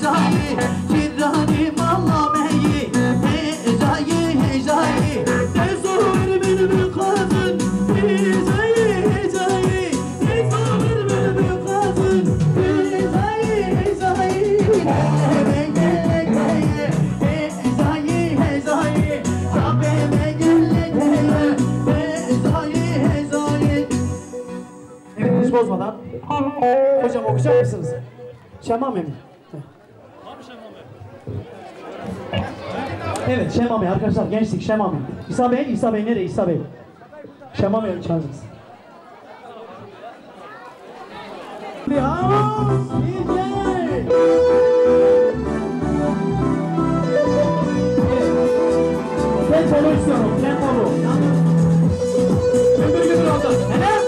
جایی جایی شیرانی مالا مهی جایی جایی تزور من بقازن جایی جایی تزور من بقازن جایی جایی Evet hiç bozmadan. Hocam okuyacak mısınız? Şemame mi? Evet Şemame arkadaşlar gençlik Şemame. İsa Bey, İsa Bey nereye İsa Bey? Şemame çağırınız. Ya, Tempolu istiyorum, tempolu. Götür götür oradan. Hele! Hele!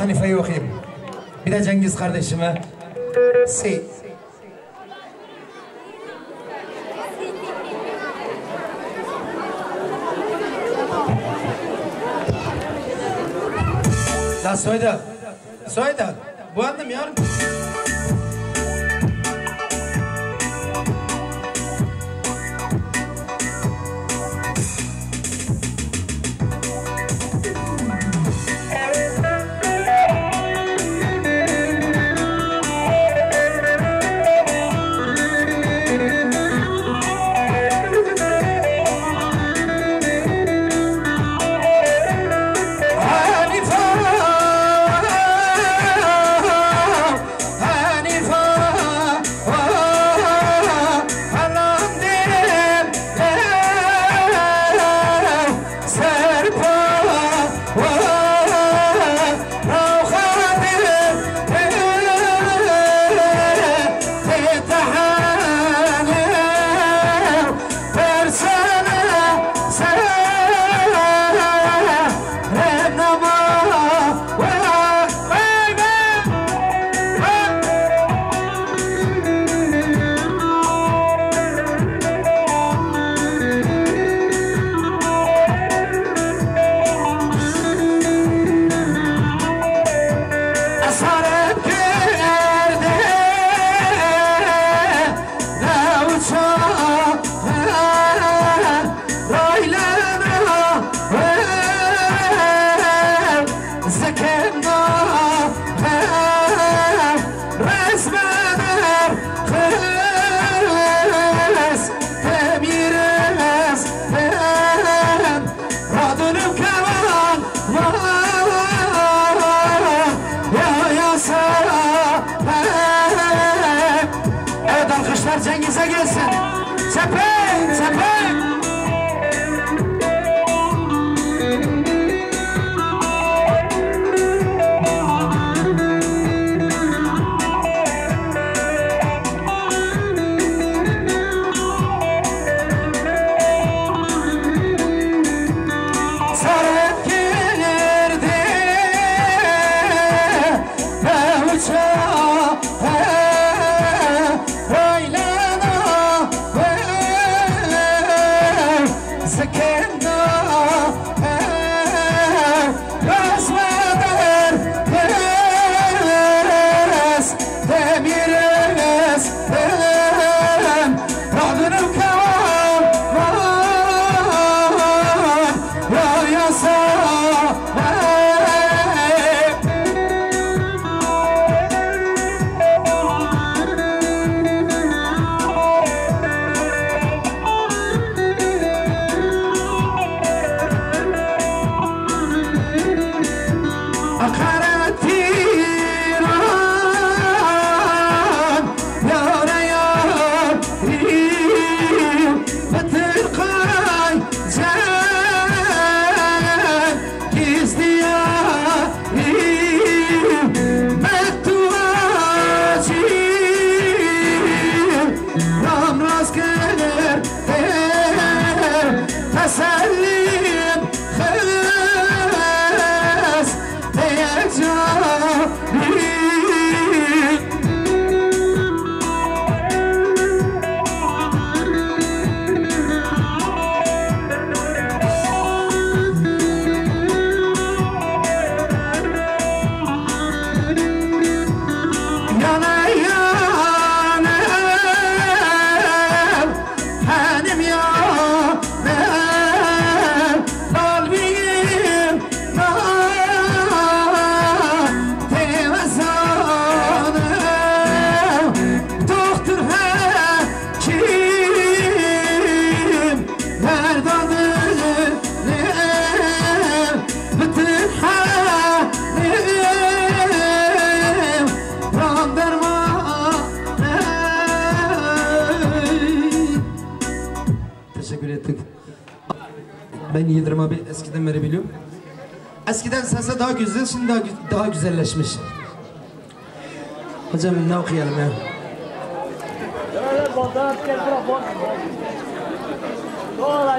Hanife'yi okuyayım. Bir de Cengiz kardeşime. Si. La Soyda. Soyda. Bu annem yavrum. Ben Yıldırım abi eskiden beri biliyorum. Eskiden sesi daha güzel, şimdi daha, daha güzelleşmiş. Hocam ne okuyalım ya? Toda la